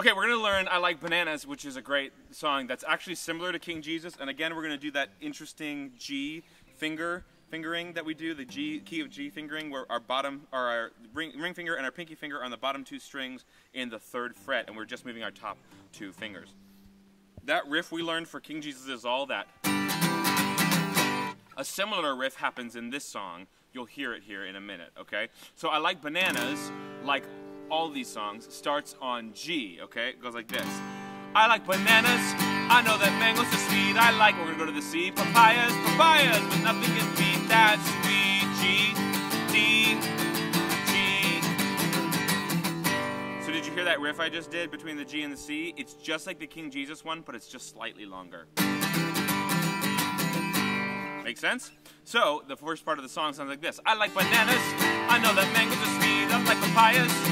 Okay, we're to learn I Like Bananas, which is a great song that's actually similar to King Jesus. And again, we're to do that interesting G finger fingering that we do, the G key of G fingering, where our bottom, or our ring, ring finger and our pinky finger are on the bottom two strings in the third fret, and we're just moving our top two fingers. That riff we learned for King Jesus is all that. A similar riff happens in this song. You'll hear it here in a minute, okay? So I Like Bananas, like all these songs, starts on G, okay? It goes like this. I like bananas, I know that mangoes are sweet, I like, we're gonna go to the sea, papayas, papayas, but nothing can beat that sweet G, D, G. So did you hear that riff I just did between the G and the C? It's just like the King Jesus one, but it's just slightly longer. Make sense? So, the first part of the song sounds like this. I like bananas, I know that mangoes are sweet, I like papayas,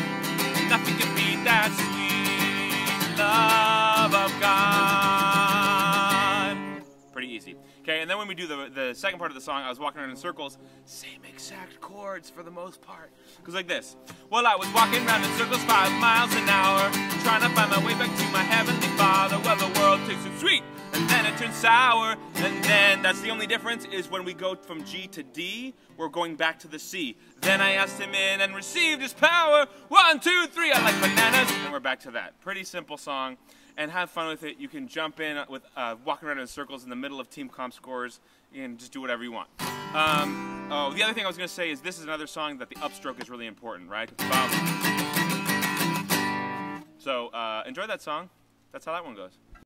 nothing can beat that sweet love of God. Pretty easy. Okay, and then when we do the, the second part of the song, I was walking around in circles, same exact chords for the most part. Goes like this. Well, I was walking around in circles five miles an hour, trying to find my way back to my heavenly Father. Well, sour, and then that's the only difference is when we go from G to D, we're going back to the C. Then I asked him in and received his power. One, two, three, I like bananas, and we're back to that. Pretty simple song, and have fun with it. You can jump in with uh, walking around in circles in the middle of team comp scores and just do whatever you want. Um, oh, the other thing I was going to say is this is another song that the upstroke is really important, right? So uh, enjoy that song. That's how that one goes.